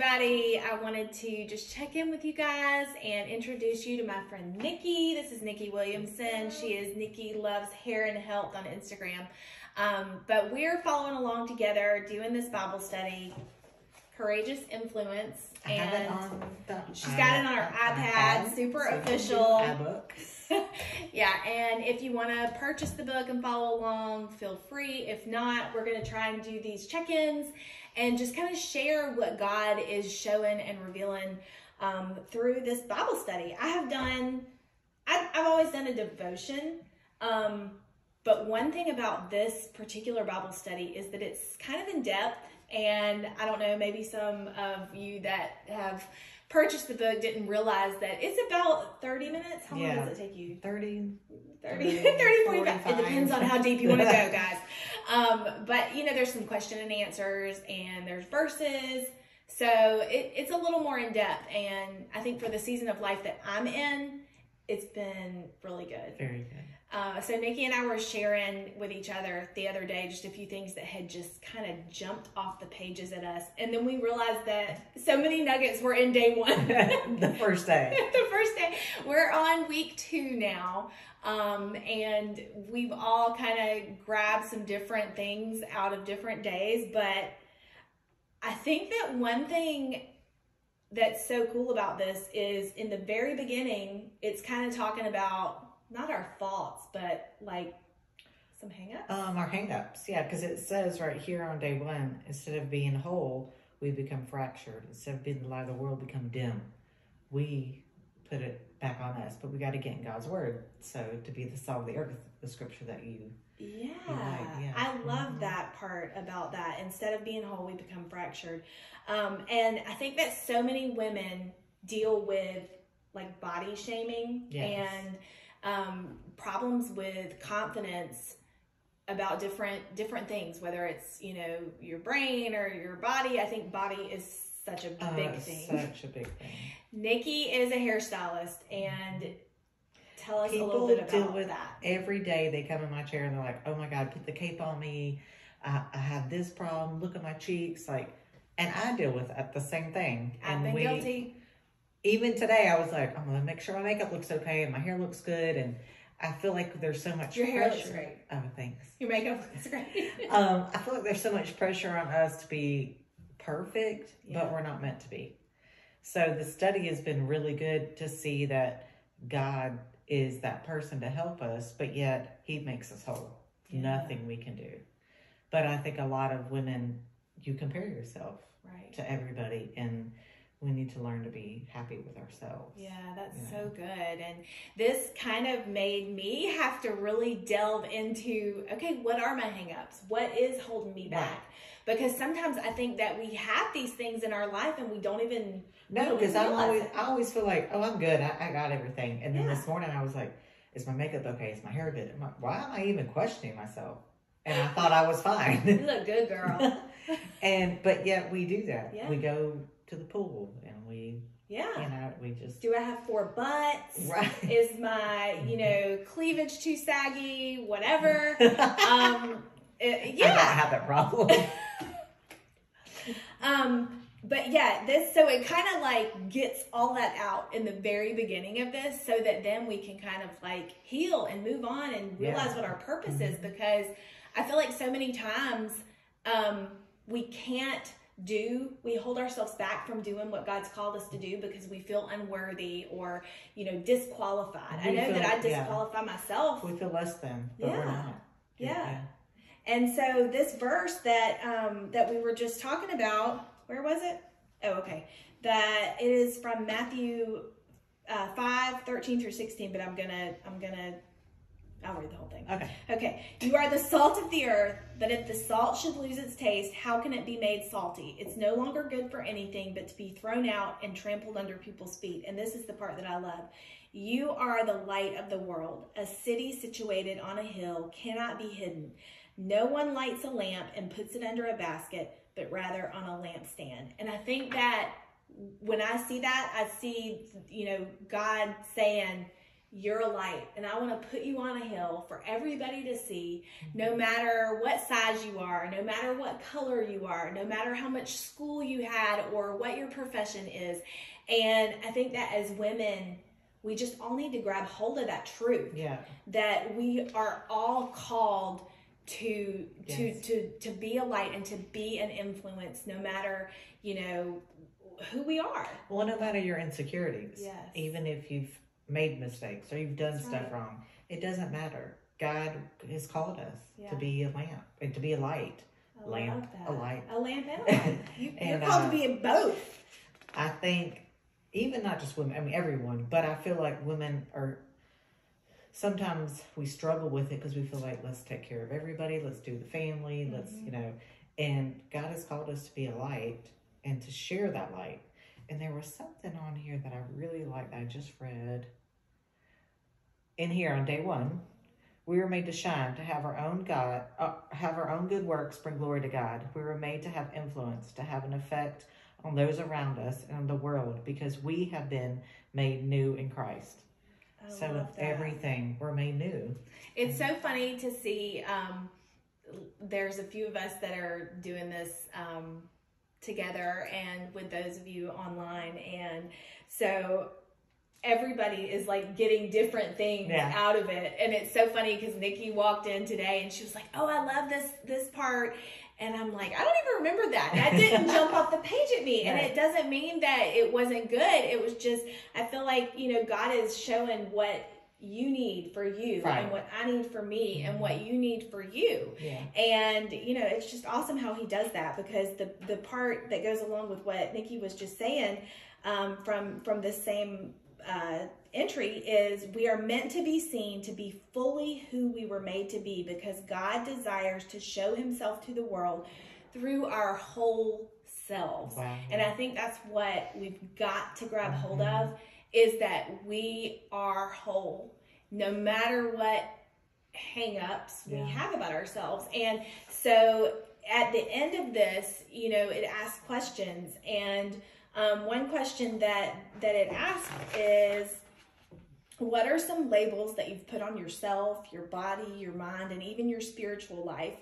everybody. I wanted to just check in with you guys and introduce you to my friend Nikki. This is Nikki Williamson. She is Nikki Loves Hair and Health on Instagram. Um, but we're following along together doing this Bible study, Courageous Influence. I have it on the she's got it on her iPad, super official. yeah, and if you want to purchase the book and follow along, feel free. If not, we're going to try and do these check ins and just kind of share what God is showing and revealing um, through this Bible study. I have done, I, I've always done a devotion. Um, but one thing about this particular Bible study is that it's kind of in depth. And I don't know, maybe some of you that have purchased the book didn't realize that it's about 30 minutes. How long Yeah. does it take you? 30, 30, 30, 30 45. It depends on how deep you want to go, guys. Um, but you know, there's some question and answers and there's verses. So it, it's a little more in depth. And I think for the season of life that I'm in, it's been really good. very good. Uh, so Nikki and I were sharing with each other the other day just a few things that had just kind of jumped off the pages at us, and then we realized that so many nuggets were in day one. the first day. the first day. We're on week two now. Um, and we've all kind of grabbed some different things out of different days. But I think that one thing that's so cool about this is in the very beginning, it's kind of talking about not our faults, but like some hangups. Um, our hangups, yeah, because it says right here on day one, instead of being whole, we become fractured. Instead of being the light of the world, become dim. We put it back on us, but we got to get in God's word. So to be the salt of the earth, the scripture that you, Yeah. Yeah. I love Mhm. that part about that. Instead of being whole, we become fractured. Um, and I think that so many women deal with like body shaming Yes. and um, problems with confidence about different different things, whether it's you know your brain or your body. I think body is such a uh, big thing. such a big thing. Nikki is a hairstylist, and tell us a little bit about deal with that. Every day they come in my chair and they're like, "Oh my God, put the cape on me. I, I have this problem. Look at my cheeks." Like, and I deal with that, the same thing. I've and been we, guilty. even today I was like, I'm gonna make sure my makeup looks okay and my hair looks good and I feel like there's so much Your hair looks great. Oh, thanks. Your makeup looks great. Um, I feel like there's so much pressure on us to be perfect, Yeah. but we're not meant to be. So the study has been really good to see that God is that person to help us, but yet He makes us whole. Yeah. Nothing we can do. But I think a lot of women, you compare yourself right. to everybody, and we need to learn to be happy with ourselves. Yeah, that's Yeah. so good. And this kind of made me have to really delve into okay, what are my hangups? What is holding me back? Because sometimes I think that we have these things in our life and we don't even No, because I'm always it. I always feel like, oh, I'm good. I, I got everything. And then Yeah. this morning I was like, is my makeup okay? Is my hair good? I'm like, why am I even questioning myself? And I thought I was fine you look good, girl. and but yet we do that. Yeah. We go to the pool and we, Yeah. you know, we just Do I have four butts? right. Is my, you know, cleavage too saggy? Whatever. Um, uh, I don't have that problem. Um, but yeah, this so it kind of like gets all that out in the very beginning of this, so that then we can kind of like heal and move on and Yeah. realize what our purpose is. Mhm. Because I feel like so many times um, we can't do we hold ourselves back from doing what God's called us to do because we feel unworthy or you know disqualified. I know feel- that I yeah. disqualify myself we feel less than, Yeah. not. Yeah. And so this verse that um, that we were just talking about, where was it? Oh, okay. That it is from Matthew uh, 5, 13 through 16, but I'm gonna I'm gonna I'll read the whole thing. Okay. Okay. You are the salt of the earth, but if the salt should lose its taste, how can it be made salty? It's no longer good for anything but to be thrown out and trampled under people's feet. And this is the part that I love. You are the light of the world. A city situated on a hill cannot be hidden. No one lights a lamp and puts it under a basket, but rather on a lampstand. And I think that when I see that, I see, you know, God saying, you're a light, and I want to put you on a hill for everybody to see, no matter what size you are, no matter what color you are, no matter how much school you had or what your profession is. And I think that as women, we just all need to grab hold of that truth Yeah. that we are all called to to Yes. to to be a light and to be an influence no matter you know who we are Well, no matter your insecurities, Yes. even if you've made mistakes or you've done That's stuff right. wrong, it doesn't matter. God has called us Yeah. to be a lamp and to be a light. I Lamp, a light. a lamp and a light you, you're called uh, to be in both I think even not just women, I mean everyone, but I feel like women are sometimes we struggle with it because we feel like let's take care of everybody, let's do the family, let's, Mhm. you know, and God has called us to be a light and to share that light. And there was something on here that I really liked that I just read. In here on day one, we were made to shine, to have our own God, uh, have our own good works bring glory to God. We were made to have influence, to have an effect on those around us and the world because we have been made new in Christ. I so love with that. everything, we're made new. It's so funny to see. Um, there's a few of us that are doing this um, together, and with those of you online, and so everybody is like getting different things Yeah. out of it, and it's so funny because Nikki walked in today and she was like, "Oh, I love this this part." And I'm like, I don't even remember that. That didn't jump off the page at me. And it doesn't mean that it wasn't good. It was just, I feel like, you know, God is showing what you need for you Right. and what I need for me and what you need for you. Yeah. And you know, it's just awesome how he does that because the the part that goes along with what Nikki was just saying um, from from the same uh, entry is we are meant to be seen to be fully who we were made to be because God desires to show Himself to the world through our whole selves. Wow. And I think that's what we've got to grab hold Mhm. of is that we are whole, no matter what hang-ups we have about ourselves. And so at the end of this, you know, it asks questions. And um, one question that that it asks is what are some labels that you've put on yourself, your body, your mind, and even your spiritual life?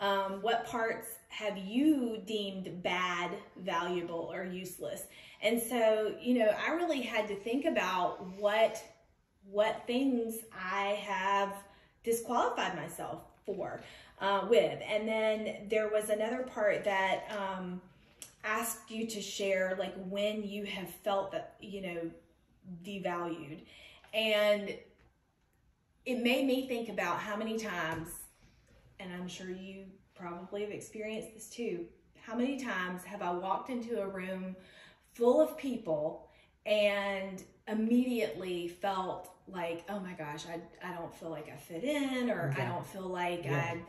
Um, what parts have you deemed bad, valuable, or useless? And so, you know, I really had to think about what what things I have disqualified myself for uh, with. And then there was another part that um, asked you to share, like when you have felt that you know devalued, and it made me think about how many times, and I'm sure you probably have experienced this too. How many times have I walked into a room full of people and immediately felt like, oh my gosh, I, I don't feel like I fit in, or I don't feel like Yeah. I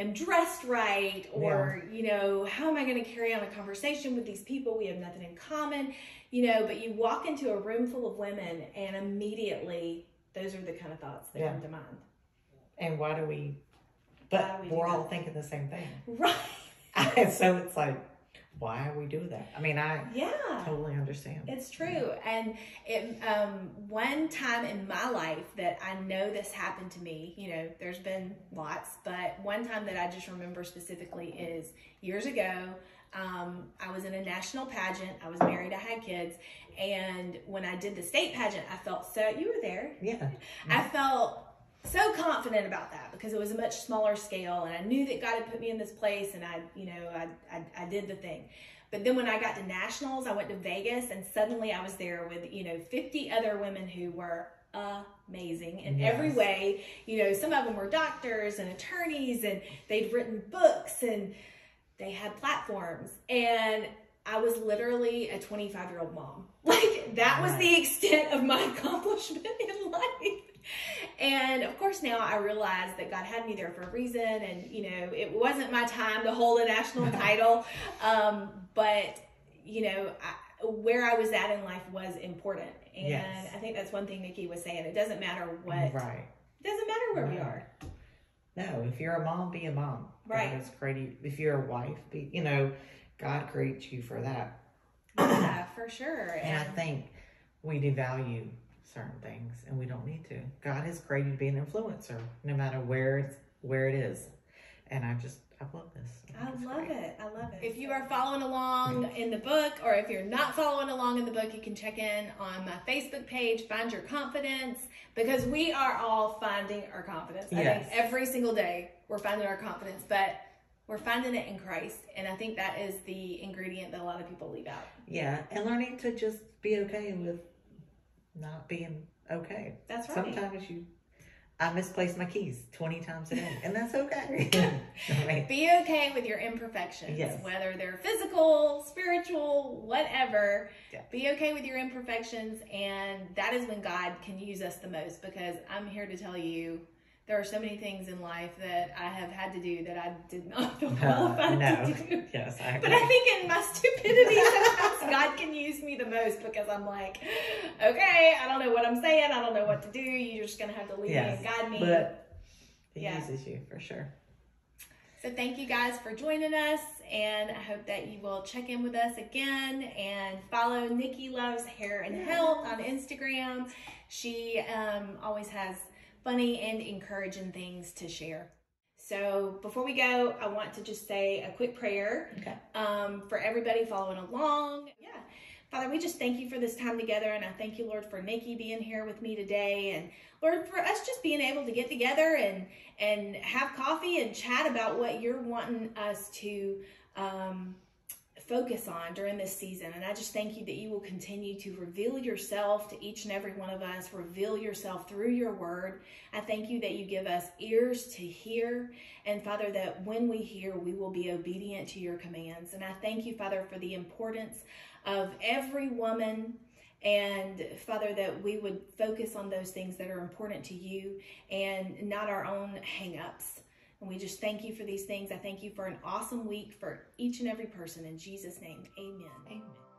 am dressed right, or, you know, how am I going to carry on a conversation with these people? We have nothing in common, you know, but you walk into a room full of women and immediately those are the kind of thoughts that Yeah. come to mind. And why do we? But do we we're all that? thinking the same thing. Right. so it's like, why we do that? I mean, I Yeah. totally understand. It's true. And it, um, one time in my life that I know this happened to me, you know, there's been lots, but one time that I just remember specifically is years ago. Um, I was in a national pageant. I was married. I had kids. And when I did the state pageant, I felt so, you were there. Yeah. I felt so confident about that because it was a much smaller scale and I knew that God had put me in this place and I, you know, I, I, I did the thing. But then when I got to nationals, I went to Vegas and suddenly I was there with, you know, 50 other women who were amazing in every way. You know, some of them were doctors and attorneys and they'd written books and they had platforms. And I was literally a 25 year old mom. Like that was the extent of my accomplishment in life. And of course, now I realize that God had me there for a reason, and you know, it wasn't my time to hold a national title. Um, but you know, I, where I was at in life was important, and Yes. I think that's one thing Nikki was saying. It doesn't matter what, Right. it doesn't matter where we are. No, if you're a mom, be a mom. Right. God has created. If you're a wife, be you know, God creates you for that. Yeah, for sure. And I think we devalue certain things, and we don't need to. God has created you to be an influencer, no matter where it's where it is. And I just I love this. I think it's love great. it. I love it. If you are following along mm-hmm. in the book, or if you're not following along in the book, you can check in on my Facebook page, Find Your Confidence, because we are all finding our confidence. I think every single day we're finding our confidence, but we're finding it in Christ. And I think that is the ingredient that a lot of people leave out. Yeah, and learning to just be okay with not being okay. That's right. Sometimes you, I misplace my keys twenty times a day, and that's okay. Mean, Be okay with your imperfections, Yes. whether they're physical, spiritual, whatever. Yeah. Be okay with your imperfections, and that is when God can use us the most. Because I'm here to tell you, there are so many things in life that I have had to do that I did not feel qualified no. to do. yes, I But. I think in my stupidity, sometimes God can use me the most because I'm like, okay, I don't know what I'm saying. I don't know what to do. You're just going to have to lead Yes, me and guide me. but he Yeah. uses you for sure. So thank you guys for joining us, and I hope that you will check in with us again and follow Nikki Loves Hair and Health on Instagram. She um, always has funny and encouraging things to share. So before we go, I want to just say a quick prayer Okay. um, for everybody following along. Yeah. Father, we just thank you for this time together, and I thank you, Lord, for Nikki being here with me today, and Lord, for us just being able to get together and and have coffee and chat about what you're wanting us to um, focus on during this season. And I just thank you that you will continue to reveal yourself to each and every one of us, reveal yourself through your word. I thank you that you give us ears to hear, and Father, that when we hear, we will be obedient to your commands. And I thank you, Father, for the importance of every woman. And Father, that we would focus on those things that are important to you and not our own hang ups. And we just thank you for these things. I thank you for an awesome week for each and every person. In Jesus' name, amen. Amen.